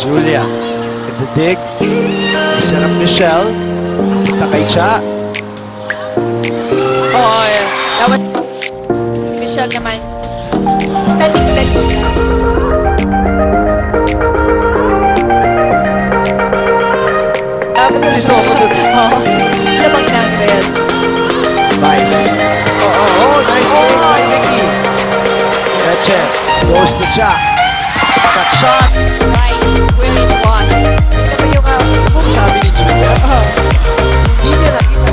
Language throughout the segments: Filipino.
the dig. Isa ng Michelle. Punta kay Cha. Oo, yeah. Dapat si Michelle naman. Dali-dali. Dapat Dito ako dun. Oo. Lamang ng red. Vice. Oo, oh, nice game by Nikki. Gretchen goes to Cha. Cut shot. Right where it was. Ito yung Kung sabi ni Julia, oh, hindi niya nakita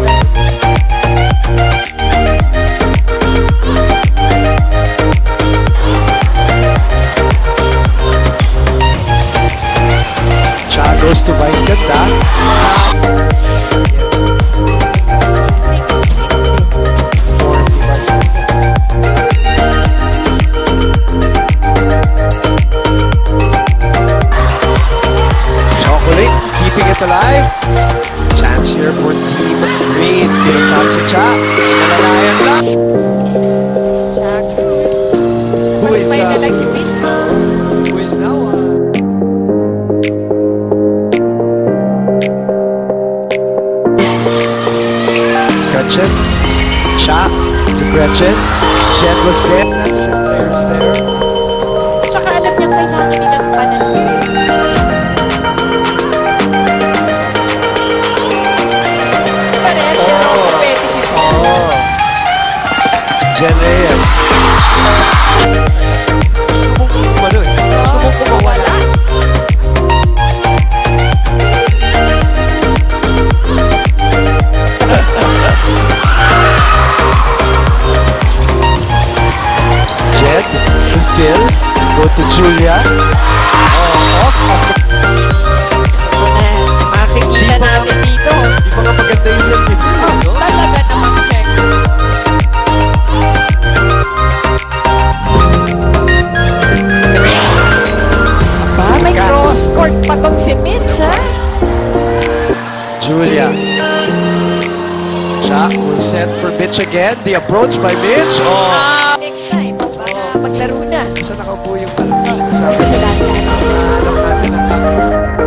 na Vice big. Chance here for Team Green. Here comes to chop. And a lion up. Who is, that? who is now uh, Gretchen, shot to Gretchen. Jed was there. There's there. Tsaka alam niya. Julia. Shot will set for Mitch again. The approach by Mitch. Oh, next time, maglaro na. saan nakaupo yung? Sabi Sa last time. Nahanap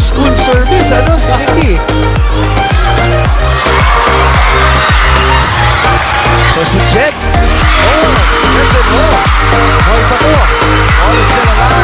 school service, ano, sa Nicky. So si Jet, oh, Jet, oh, ball pa to.